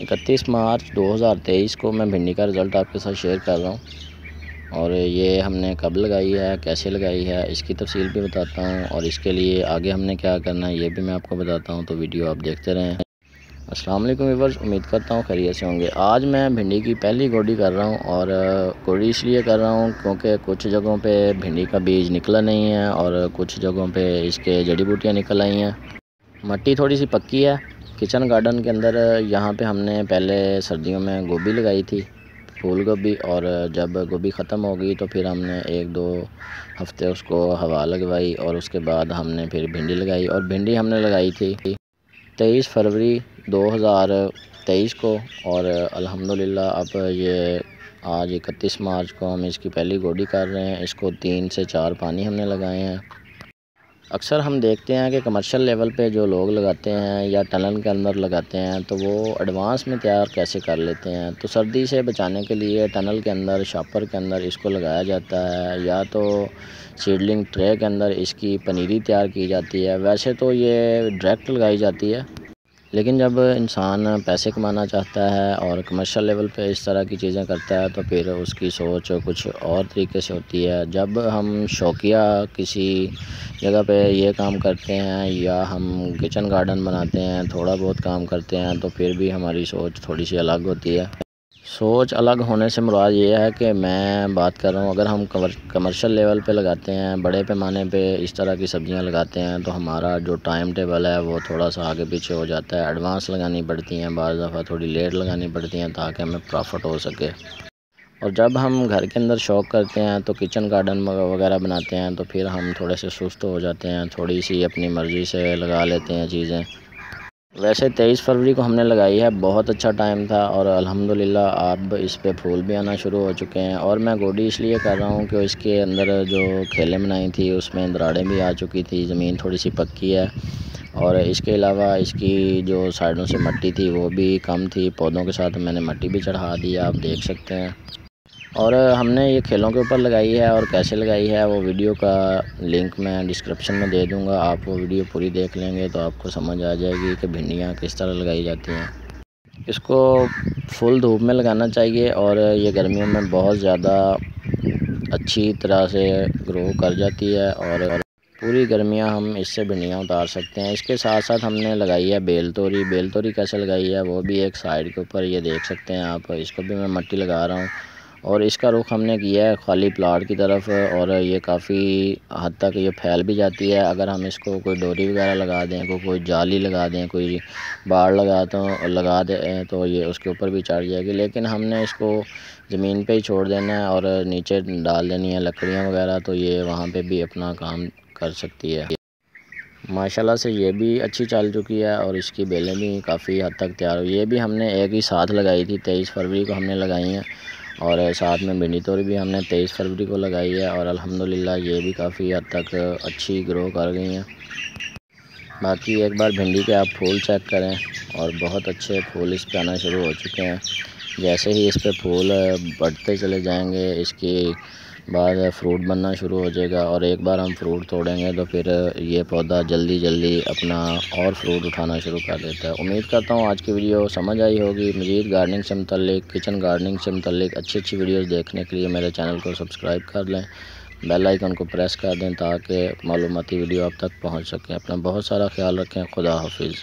इकतीस मार्च 2023 को मैं भिंडी का रिज़ल्ट आपके साथ शेयर कर रहा हूँ। और ये हमने कब लगाई है, कैसे लगाई है, इसकी तफसील भी बताता हूँ और इसके लिए आगे हमने क्या करना है, ये भी मैं आपको बताता हूँ तो वीडियो आप देखते रहें। अस्सलाम वालेकुम उम्मीद करता हूँ खैरियत से होंगे। आज मैं भिंडी की पहली गोडी कर रहा हूँ और गोडी इसलिए कर रहा हूँ क्योंकि कुछ जगहों पे भिंडी का बीज निकला नहीं है और कुछ जगहों पे इसके जड़ी बूटियाँ निकल आई हैं। मट्टी थोड़ी सी पक्की है किचन गार्डन के अंदर, यहाँ पे हमने पहले सर्दियों में गोभी लगाई थी, फूल गोभी, और जब गोभी ख़त्म हो गई तो फिर हमने एक दो हफ़्ते उसको हवा लगवाई, और उसके बाद हमने फिर भिंडी लगाई, और भिंडी हमने लगाई थी तेईस फरवरी 2023 को, और अल्हम्दुलिल्लाह अब ये आज इकतीस मार्च को हम इसकी पहली गोडी कर रहे हैं, इसको तीन से चार पानी हमने लगाए हैं। अक्सर हम देखते हैं कि कमर्शियल लेवल पे जो लोग लगाते हैं या टनल के अंदर लगाते हैं तो वो एडवांस में तैयार कैसे कर लेते हैं? तो सर्दी से बचाने के लिए टनल के अंदर शॉपर के अंदर इसको लगाया जाता है, या तो सीडलिंग ट्रे के अंदर इसकी पनीरी तैयार की जाती है। वैसे तो ये डायरेक्ट लगाई जाती है। लेकिन जब इंसान पैसे कमाना चाहता है और कमर्शियल लेवल पे इस तरह की चीज़ें करता है तो फिर उसकी सोच कुछ और तरीके से होती है। जब हम शौकिया किसी जगह पे ये काम करते हैं या हम किचन गार्डन बनाते हैं, थोड़ा बहुत काम करते हैं तो फिर भी हमारी सोच थोड़ी सी अलग होती है। सोच अलग होने से मुराद ये है कि मैं बात कर रहा हूँ, अगर हम कमर्शियल लेवल पे लगाते हैं, बड़े पैमाने पे इस तरह की सब्ज़ियाँ लगाते हैं तो हमारा जो टाइम टेबल है, वो थोड़ा सा आगे पीछे हो जाता है। एडवांस लगानी पड़ती हैं बार दफ़ा थोड़ी लेट लगानी पड़ती हैं, ताकि हमें प्रॉफिट हो सके। और जब हम घर के अंदर शौक करते हैं तो किचन गार्डन वगैरह बनाते हैं तो फिर हम थोड़े से सुस्त हो जाते हैं, थोड़ी सी अपनी मर्ज़ी से लगा लेते हैं चीज़ें। वैसे तेईस फरवरी को हमने लगाई है, बहुत अच्छा टाइम था और अल्हम्दुलिल्लाह अब इस पे फूल भी आना शुरू हो चुके हैं और मैं गोडी इसलिए कर रहा हूँ कि इसके अंदर जो खेलें बनाई थी, उसमें दराड़ें भी आ चुकी थी, ज़मीन थोड़ी सी पक्की है और इसके अलावा इसकी जो साइडों से मट्टी थी, वो भी कम थी, पौधों के साथ मैंने मट्टी भी चढ़ा दी, आप देख सकते हैं। और हमने ये खेलों के ऊपर लगाई है और कैसे लगाई है, वो वीडियो का लिंक मैं डिस्क्रिप्शन में दे दूँगा। आप वो वीडियो पूरी देख लेंगे तो आपको समझ आ जाएगी कि भिंडियाँ किस तरह लगाई जाती हैं। इसको फुल धूप में लगाना चाहिए और ये गर्मियों में बहुत ज़्यादा अच्छी तरह से ग्रो कर जाती है और पूरी गर्मियाँ हम इससे भिंडियाँ उतार सकते हैं। इसके साथ साथ हमने लगाई है बेल तोरी। बेल तोरी कैसे लगाई है, वो भी एक साइड के ऊपर, ये देख सकते हैं आप। इसको भी मैं मट्टी लगा रहा हूँ। और इसका रुख हमने किया है खाली प्लाट की तरफ़, और ये काफ़ी हद तक ये फैल भी जाती है। अगर हम इसको कोई डोरी वगैरह लगा दें, को कोई जाली लगा दें, कोई बाड़ लगा तो लगा दें तो ये उसके ऊपर भी चढ़ जाएगी। लेकिन हमने इसको ज़मीन पे ही छोड़ देना है और नीचे डाल देनी है लकड़ियाँ वगैरह तो ये वहाँ पर भी अपना काम कर सकती है। माशाल्लाह से ये भी अच्छी चल चुकी है और इसकी बेलें भी काफ़ी हद तक तैयार हुई। ये भी हमने एक ही साथ लगाई थी, तेईस फरवरी को हमने लगाई हैं। और साथ में भिंडी तोरी भी हमने तेईस फरवरी को लगाई है और अल्हम्दुलिल्लाह ये भी काफ़ी हद तक अच्छी ग्रो कर गई हैं। बाकी एक बार भिंडी के आप फूल चेक करें और बहुत अच्छे फूल इस पर आना शुरू हो चुके हैं। जैसे ही इस पर फूल बढ़ते चले जाएँगे, इसकी बाद फ्रूट बनना शुरू हो जाएगा और एक बार हम फ्रूट तोड़ेंगे तो फिर ये पौधा जल्दी जल्दी अपना और फ्रूट उठाना शुरू कर देता है। उम्मीद करता हूँ आज की वीडियो समझ आई होगी। मज़ीद गार्डनिंग से मतलब किचन गार्डनिंग से मतलब अच्छी अच्छी वीडियोस देखने के लिए मेरे चैनल को सब्सक्राइब कर लें। बेल आइकन को प्रेस कर दें ताकि मालूमती वीडियो आप तक पहुँच सकें। अपना बहुत सारा ख्याल रखें। खुदा हाफिज़।